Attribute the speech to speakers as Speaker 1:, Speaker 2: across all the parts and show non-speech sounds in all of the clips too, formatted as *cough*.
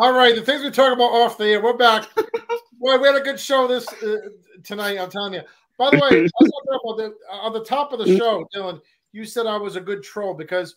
Speaker 1: All right, the things we talk about off the air. We're back. *laughs* Boy, we had a good show this uh, tonight. I'm telling you. By the way, I was the, on the top of the show, *laughs* Dylan, you said I was a good troll because,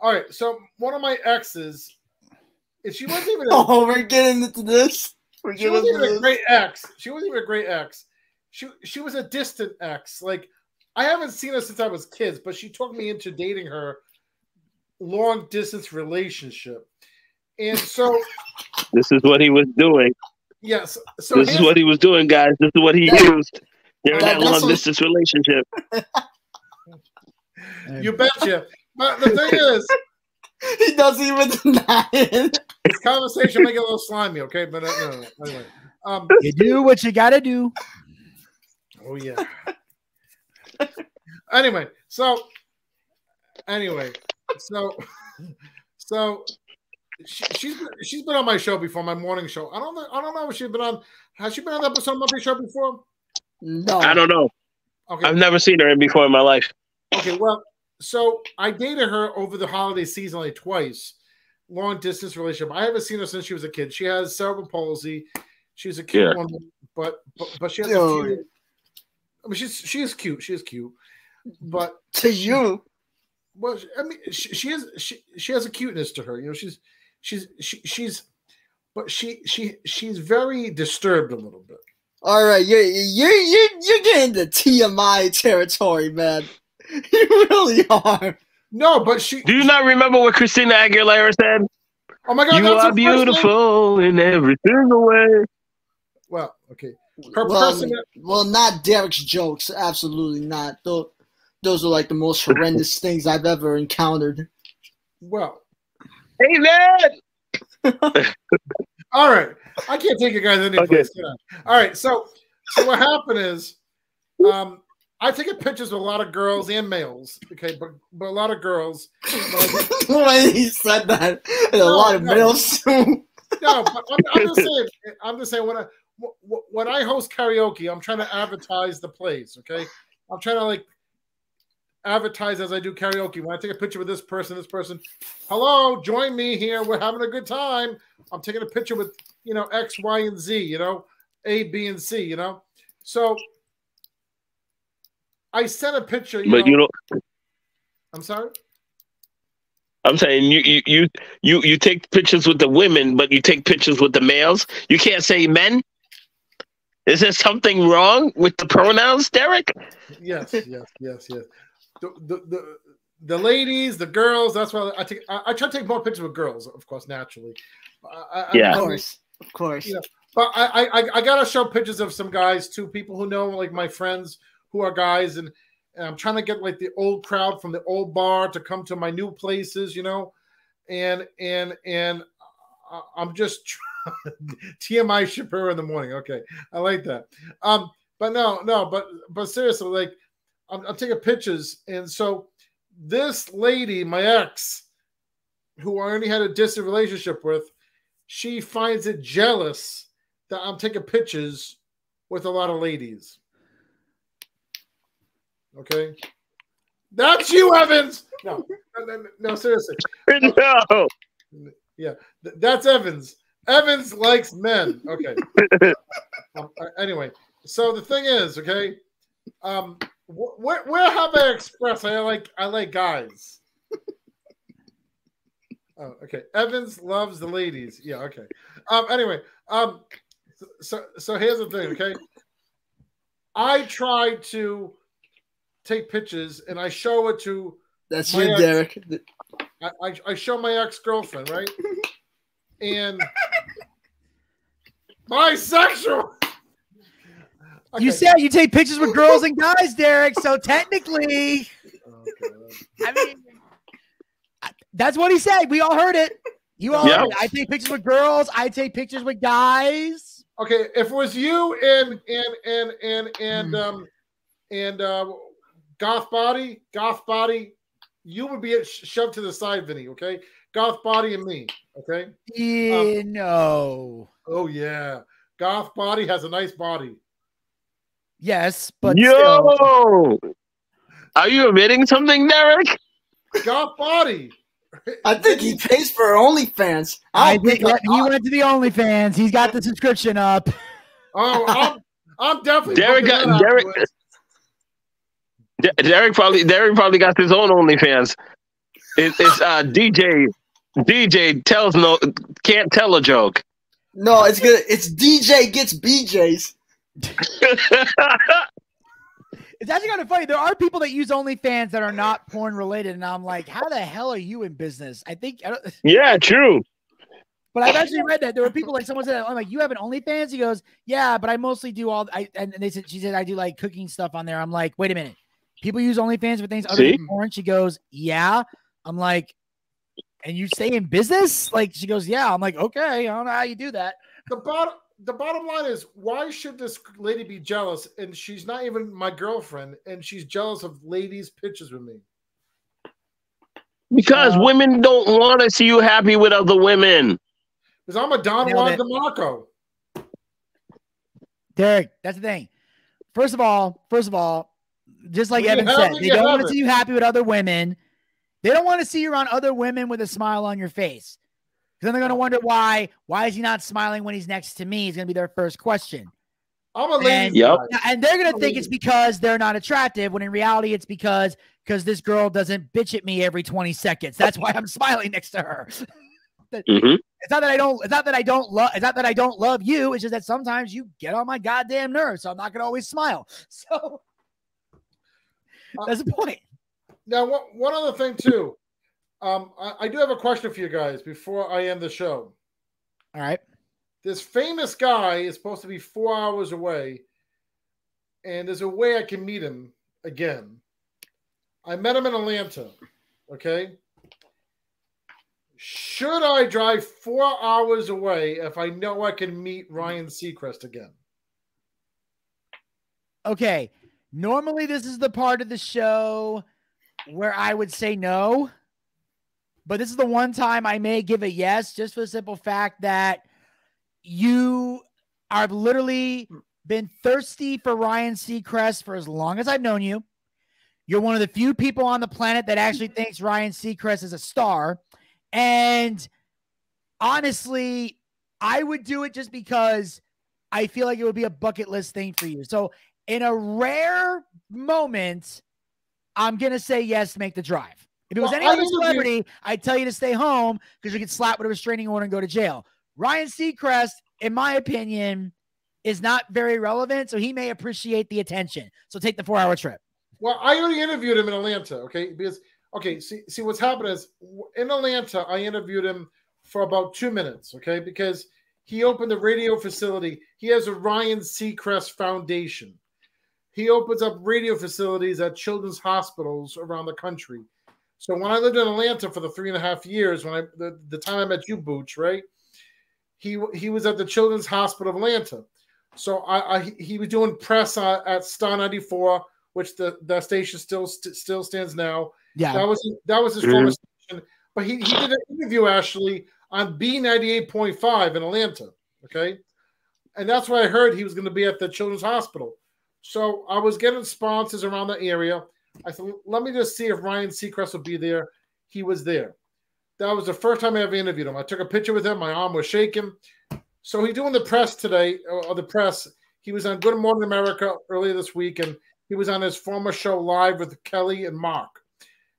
Speaker 1: all right. So one of my exes, if she wasn't even. A, *laughs*
Speaker 2: oh, we're getting into this. We're
Speaker 1: she wasn't even a great ex. She wasn't even a great ex. She she was a distant ex. Like I haven't seen her since I was kids, but she took me into dating her long distance relationship. And so
Speaker 3: this is what he was doing.
Speaker 1: Yes. So
Speaker 3: this is what he was doing, guys. This is what he used during that, that long distance relationship.
Speaker 1: you betcha. But the thing is, *laughs*
Speaker 2: he doesn't even deny it.
Speaker 1: This conversation make get a little slimy, okay? But uh, no, no, anyway,
Speaker 4: um, you do what you got to do.
Speaker 1: Oh yeah. anyway, so anyway, so *laughs* so she, she's been, she's been on my show before, my morning show. I don't know. I don't know if she's been on. Has she been on that episode of my show before?
Speaker 2: No,
Speaker 3: I don't know. Okay, I've never seen her in before in my life.
Speaker 1: Okay, well, so I dated her over the holiday season like twice, long distance relationship. I haven't seen her since she was a kid. She has cerebral palsy. She's a cute yeah. woman, but, but but she has. a few, I mean, she's she is cute. She is cute, but
Speaker 2: to you,
Speaker 1: well, I mean, she, she is she she has a cuteness to her. You know, she's she's she, she's but she she she's very disturbed a little bit.
Speaker 2: All right, you're you're you're you're getting the TMI territory, man. *laughs* You really are.
Speaker 1: No, but she.
Speaker 3: Do you not remember what Christina Aguilera said?
Speaker 1: Oh my God!
Speaker 3: You are beautiful in every single way.
Speaker 1: Well, okay.
Speaker 2: Her well, person. Well, not Derek's jokes. Absolutely not. Those, those are like the most horrendous things I've ever encountered.
Speaker 1: Well,
Speaker 3: Hey man. *laughs*
Speaker 1: All right. I can't take you guys any okay. place. All right. So so what happened is um I take pictures with a lot of girls and males. Okay, but but a lot of girls. *laughs*
Speaker 2: when he said that, a no, lot of no. males too.
Speaker 1: no, but I'm, I'm, just *laughs* saying. I'm just saying when I when I host karaoke, I'm trying to advertise the place. Okay, I'm trying to like advertise as I do karaoke. When I take a picture with this person, this person, hello, join me here. We're having a good time. I'm taking a picture with, you know, X, Y, and Z, you know, A, B, and C, you know. So I sent a picture. You
Speaker 3: but know, you
Speaker 1: know, I'm sorry.
Speaker 3: I'm saying you, you you you you take pictures with the women, but you take pictures with the males. You can't say men. Is there something wrong with the pronouns, Derek?
Speaker 1: Yes, yes, yes, yes the, the, the ladies, the girls. That's why I take. I, I, try to take more pictures with girls, of course, naturally.
Speaker 3: I, yeah,
Speaker 2: of course, of course.
Speaker 1: You know, but I, I, I gotta show pictures of some guys too, people who know, like my friends who are guys, and, and I'm trying to get like the old crowd from the old bar to come to my new places, you know, and and and I'm just *laughs* trying, TMI Shapiro in the morning. Okay, I like that. Um, but no, no, but but seriously, like I'm, I'm taking pictures, and so this lady, my ex, who I only had a distant relationship with, she finds it jealous that I'm taking pictures with a lot of ladies. Okay, that's you, Evans. No, no, no seriously.
Speaker 3: No.
Speaker 1: Yeah, that's Evans. Evans likes men. Okay. *laughs* um, anyway, so the thing is, okay, um, where where have I expressed I like I like guys? *laughs* oh, okay. Evans loves the ladies. Yeah, okay. Um, anyway, um, so so here's the thing, okay. I try to take pictures and I show it to.
Speaker 2: That's you, ex- Derek.
Speaker 1: I, I, I show my ex girlfriend, right? and *laughs* bisexual.
Speaker 4: Okay. You said you take pictures with girls and guys, Derek. So *laughs* technically, I mean, that's what he said. We all heard it. You all yep. heard it. I take pictures with girls. I take pictures with guys.
Speaker 1: Okay, if it was you and and and and and hmm. um and uh, goth body, goth body, you would be shoved to the side, Vinny. Okay, goth body and me. Okay.
Speaker 4: Yeah, um, no.
Speaker 1: Oh yeah, goth body has a nice body.
Speaker 4: Yes, but
Speaker 3: yo, still. are you admitting something, Derek?
Speaker 1: Goth body.
Speaker 2: I think he pays for OnlyFans.
Speaker 4: I, I think that he went to the OnlyFans. He's got the subscription up.
Speaker 1: Oh, I'm, I'm definitely
Speaker 3: Derek. Got, Derek. Derek probably Derek probably got his own OnlyFans. It, it's uh, DJ DJ tells no can't tell a joke.
Speaker 2: No, it's good. It's DJ gets BJ's. *laughs*
Speaker 4: it's actually kind of funny. There are people that use OnlyFans that are not porn related, and I'm like, how the hell are you in business? I think. I *laughs*
Speaker 3: yeah, true.
Speaker 4: But I've actually read that there were people like someone said, "I'm like, you have an OnlyFans." He goes, "Yeah, but I mostly do all." I and they said she said I do like cooking stuff on there. I'm like, wait a minute, people use OnlyFans for things other See? than porn. She goes, "Yeah." I'm like, and you stay in business? Like she goes, Yeah. I'm like, okay, I don't know how you do that.
Speaker 1: The bottom the bottom line is why should this lady be jealous? And she's not even my girlfriend, and she's jealous of ladies' pictures with me.
Speaker 3: Because uh, women don't want to see you happy with other women.
Speaker 1: Because I'm a Don Juan DeMarco.
Speaker 4: Derek, that's the thing. First of all, first of all, just like Evan said, they don't want to see you happy with other women. They don't want to see you around other women with a smile on your face. Because then they're going to wonder why. Why is he not smiling when he's next to me? Is going to be their first question.
Speaker 1: I'm a lady.
Speaker 3: And, yep.
Speaker 4: and they're going to think it's because they're not attractive, when in reality it's because because this girl doesn't bitch at me every 20 seconds. That's why I'm *laughs* smiling next to her.
Speaker 3: mm-hmm.
Speaker 4: It's not that I don't. It's not that I don't love. It's not that I don't love you. It's just that sometimes you get on my goddamn nerves. So I'm not going to always smile. *laughs* So uh, that's the point.
Speaker 1: Now, one other thing too. Um, I, I do have a question for you guys before I end the show.
Speaker 4: All right.
Speaker 1: This famous guy is supposed to be four hours away, and there's a way I can meet him again. I met him in Atlanta. Okay. Should I drive four hours away if I know I can meet Ryan Seacrest again?
Speaker 4: Okay. Normally, this is the part of the show where I would say no. But this is the one time I may give a yes, just for the simple fact that you are literally been thirsty for Ryan Seacrest for as long as I've known you. You're one of the few people on the planet that actually thinks Ryan Seacrest is a star. And honestly, I would do it just because I feel like it would be a bucket list thing for you. So, in a rare moment, I'm gonna say yes, to make the drive. If it was well, any other celebrity, I'd tell you to stay home because you get slapped with a restraining order and go to jail. Ryan Seacrest, in my opinion, is not very relevant, so he may appreciate the attention. So take the four hour trip.
Speaker 1: Well, I already interviewed him in Atlanta, okay? Because okay, see, see what's happened is in Atlanta, I interviewed him for about two minutes, okay? Because he opened a radio facility. He has a Ryan Seacrest Foundation. He opens up radio facilities at children's hospitals around the country. So when I lived in Atlanta for the three and a half years, when I the, the time I met you, Booch, right? He he was at the Children's Hospital of Atlanta. So I, I he was doing press at, at Star 94, which the, the station still st- still stands now.
Speaker 4: Yeah,
Speaker 1: that was that was his mm-hmm. former station. But he, he did an interview actually on B98.5 in Atlanta. Okay. And that's why I heard he was going to be at the Children's Hospital. So I was getting sponsors around the area. I said, let me just see if Ryan Seacrest will be there. He was there. That was the first time I ever interviewed him. I took a picture with him. My arm was shaking. So he's doing the press today, uh, or the press. He was on Good Morning America earlier this week, and he was on his former show live with Kelly and Mark.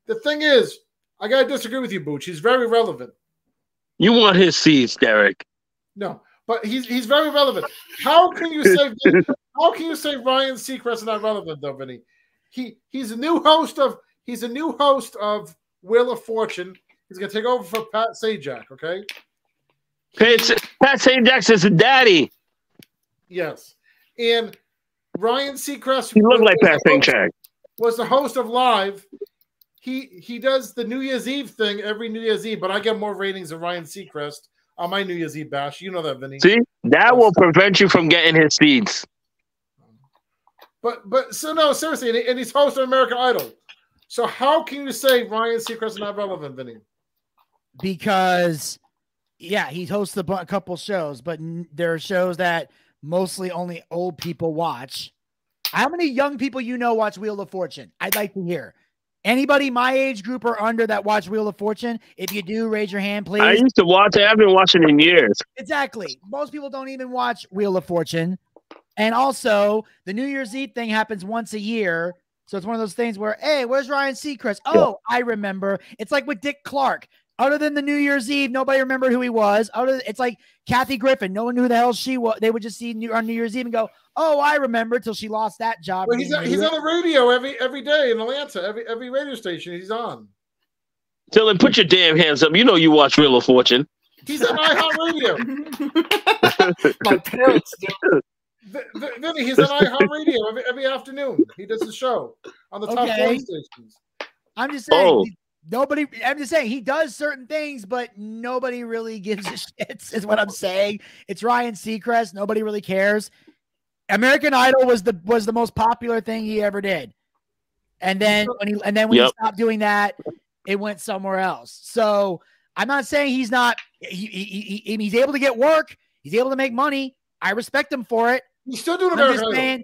Speaker 1: The thing is, I gotta disagree with you, Booch. He's very relevant.
Speaker 3: You want his seats, Derek?
Speaker 1: No, but he's he's very relevant. How can you say *laughs* how can you say Ryan Seacrest is not relevant though, Vinny? He he's a new host of he's a new host of Wheel of Fortune. He's gonna take over for Pat Sajak, okay?
Speaker 3: Pat, Pat Sajak's his daddy.
Speaker 1: Yes. And Ryan Seacrest
Speaker 3: He looked like Pat Sajak.
Speaker 1: Was the host of Live. He he does the New Year's Eve thing every New Year's Eve, but I get more ratings than Ryan Seacrest on my New Year's Eve bash. You know that, Vinny.
Speaker 3: See, that will prevent you from getting his feeds.
Speaker 1: But but so no, seriously, and he's hosting American Idol. So how can you say Ryan Seacrest is not relevant, Vinny?
Speaker 4: Because yeah, he hosts a, a couple shows, but there are shows that mostly only old people watch. How many young people you know watch Wheel of Fortune? I'd like to hear. Anybody my age group or under that watch Wheel of Fortune? If you do, raise your hand, please.
Speaker 3: I used to watch it. I've been watching in years.
Speaker 4: Exactly. Most people don't even watch Wheel of Fortune. And also, the New Year's Eve thing happens once a year. So it's one of those things where, hey, where's Ryan Seacrest? Oh, I remember. It's like with Dick Clark. Other than the New Year's Eve, nobody remembered who he was. Other, it's like Kathy Griffin. No one knew who the hell she was. They would just see New, on New Year's Eve and go, "Oh, I remember." Till she lost that job.
Speaker 1: Well, he's, on, he's on the radio every every day in Atlanta. Every every radio station he's on.
Speaker 3: Dylan, put your damn hands up. You know you watch Wheel of Fortune.
Speaker 1: He's on iHeartRadio. *laughs*
Speaker 2: My parents do.
Speaker 1: Vinny, he's on *laughs* iHeartRadio every, every afternoon. He does the show on the top okay. stations.
Speaker 4: I'm just saying. Oh nobody i'm just saying he does certain things but nobody really *laughs* gives a shit is what i'm saying it's ryan seacrest nobody really cares american idol was the was the most popular thing he ever did and then when he and then when yep. he stopped doing that it went somewhere else so i'm not saying he's not he, he, he he's able to get work he's able to make money i respect him for it
Speaker 1: he's still doing american idol saying,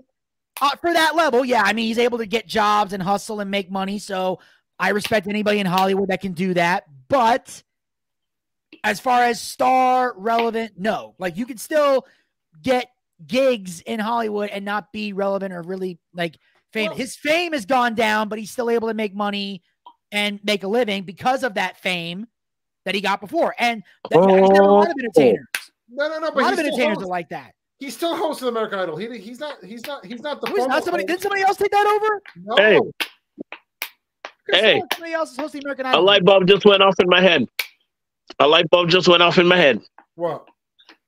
Speaker 4: uh, for that level yeah i mean he's able to get jobs and hustle and make money so I respect anybody in Hollywood that can do that. But as far as star relevant, no. Like you can still get gigs in Hollywood and not be relevant or really like fame. Well, His fame has gone down, but he's still able to make money and make a living because of that fame that he got before. And that, oh, a lot of entertainers.
Speaker 1: No, no, no.
Speaker 4: But a lot of entertainers hosts, are like that.
Speaker 1: He still hosts American Idol. He, he's not. He's not. He's not the.
Speaker 4: Oh, he's not somebody. Did somebody else take that over?
Speaker 1: No. Hey,
Speaker 3: hey,
Speaker 4: somebody else is hosting American Idol.
Speaker 3: A light bulb just went off in my head. A light bulb just went off in my head.
Speaker 1: What?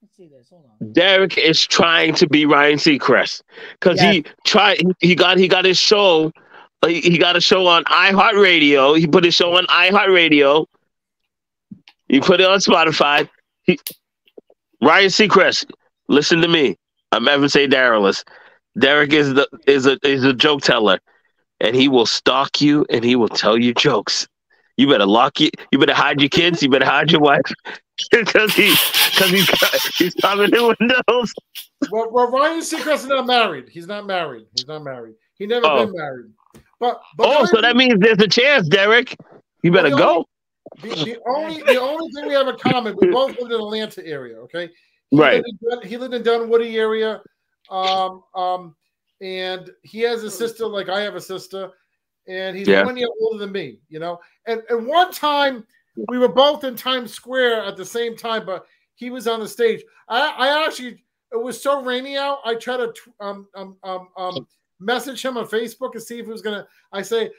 Speaker 4: Let's see this. Hold on.
Speaker 3: Derek is trying to be Ryan Seacrest because yes. he tried. He got. He got his show. Uh, he got a show on iHeartRadio. He put his show on iHeartRadio. He put it on Spotify. He, Ryan Seacrest, listen to me. I'm Evan St. Darylis. Derek is the is a is a joke teller and he will stalk you and he will tell you jokes. You better lock you. You better hide your kids. You better hide your wife *laughs* because he because he's he's coming in windows.
Speaker 1: Well, well, Ryan Seacrest is not married. He's not married. He's not married. He never oh. been married. But, but
Speaker 3: oh, so that means there's a chance, Derek. You better
Speaker 1: the
Speaker 3: go.
Speaker 1: Only, the, the, only the only thing we have in common, we both live in the Atlanta area. Okay,
Speaker 3: he right.
Speaker 1: Lived in, he lived in Dunwoody area. Um, um, and he has a sister like I have a sister, and he's yeah. one year older than me, you know. And and one time we were both in Times Square at the same time, but he was on the stage. I, I actually it was so rainy out. I tried to um, um, um, um, message him on Facebook and see if he was gonna. I say,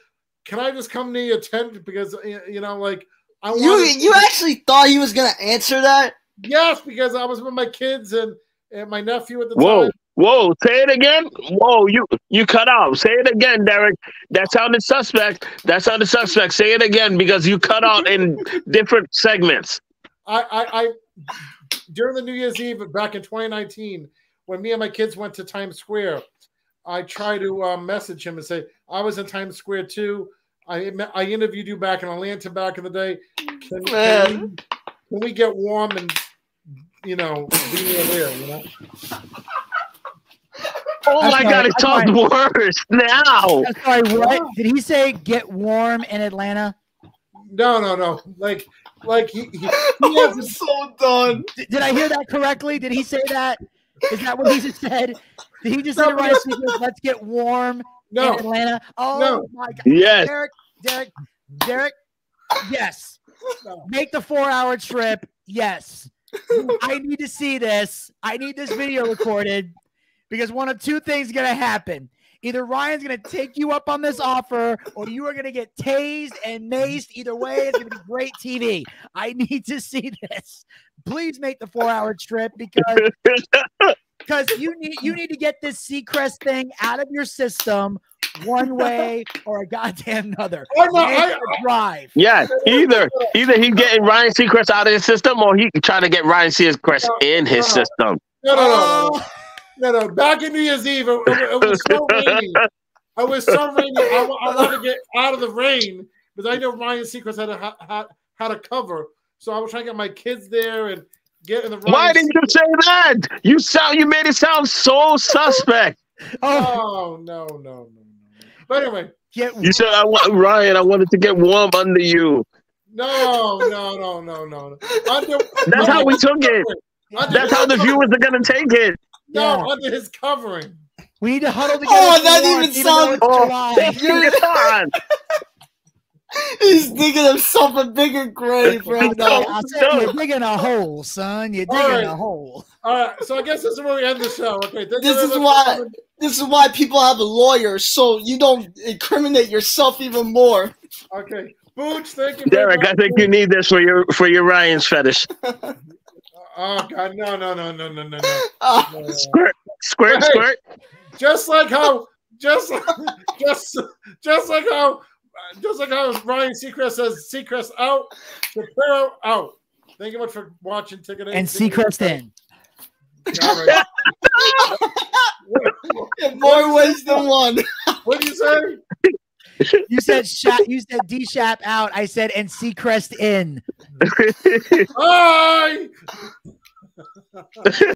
Speaker 1: can I just come to your tent because you know, like I
Speaker 2: you you actually thought he was gonna answer that?
Speaker 1: Yes, because I was with my kids and, and my nephew at the
Speaker 3: Whoa.
Speaker 1: time.
Speaker 3: Whoa, say it again. Whoa, you you cut out. Say it again, Derek. That sounded suspect. That sounded suspect. Say it again because you cut out in *laughs* different segments.
Speaker 1: I, I, I during the New Year's Eve back in 2019, when me and my kids went to Times Square, I tried to uh, message him and say I was in Times Square too. I I interviewed you back in Atlanta back in the day. Can, can, we, can we get warm and you know be near there? You know. *laughs*
Speaker 3: Oh my god, it sounds worse *laughs* now.
Speaker 4: sorry, what did he say? Get warm in Atlanta?
Speaker 1: No, no, no. Like, like he, he, he *laughs*
Speaker 2: I'm so done.
Speaker 4: Did, did, I hear that correctly? Did he say that? Is that what he just said? Did he just no, say right? Let's get warm no, in Atlanta. Oh no. my god.
Speaker 3: Yes.
Speaker 4: Derek, Derek, Derek. Yes. Make the four-hour trip. Yes. I need to see this. I need this video recorded because one of two things is going to happen. Either Ryan's going to take you up on this offer or you are going to get tased and maced. Either way, it's going to be great TV. I need to see this. Please make the four hour trip because. *laughs* Because you need you need to get this Seacrest thing out of your system one way or a goddamn another. Oh, no, I, drive.
Speaker 3: Yeah, either either he's getting Ryan Seacrest out of his system or he trying to get Ryan Seacrest no, in his no, system.
Speaker 1: No, no, no. no. Oh. No, no. Back in New Year's Eve, it, it, it was so rainy. It was so rainy. I, I wanted to get out of the rain because I know Ryan Seacrest had a had, had a cover, so I was trying to get my kids there and get in the.
Speaker 3: Ryan Why didn't you say that? You sound. You made it sound so suspect. *laughs*
Speaker 1: oh, oh no, no, no, no. But anyway,
Speaker 3: Get you said I want Ryan. I wanted to get warm under you.
Speaker 1: No, no, no, no, no.
Speaker 3: Under, That's under how we took it. That's how the viewers are gonna take it.
Speaker 1: No, yeah. under his covering.
Speaker 4: We need to huddle together.
Speaker 2: Oh, that even sounds. Oh, He's digging himself a bigger grave right now.
Speaker 4: I'll tell you, you're digging a hole, son. You're digging right. a hole.
Speaker 1: All right, so I guess this is where we end the show. Okay,
Speaker 2: this is why this is why people have a lawyer, so you don't incriminate yourself even more.
Speaker 1: Okay, Booch, thank you.
Speaker 3: Derek, I think you need this for your for your Ryan's fetish. *laughs*
Speaker 1: oh God, no, no, no, no, no, no, no. Uh,
Speaker 3: squirt, squirt, hey, squirt.
Speaker 1: Just like how, just, *laughs* just, just like how just like how Ryan Seacrest says, Seacrest out, Shapiro out. Thank you much for watching Ticket
Speaker 4: And Seacrest in. *laughs*
Speaker 2: in more ways than one.
Speaker 1: What did you say?
Speaker 4: You said shot. You said D Shap out. I said and Seacrest in.
Speaker 1: Bye. *laughs*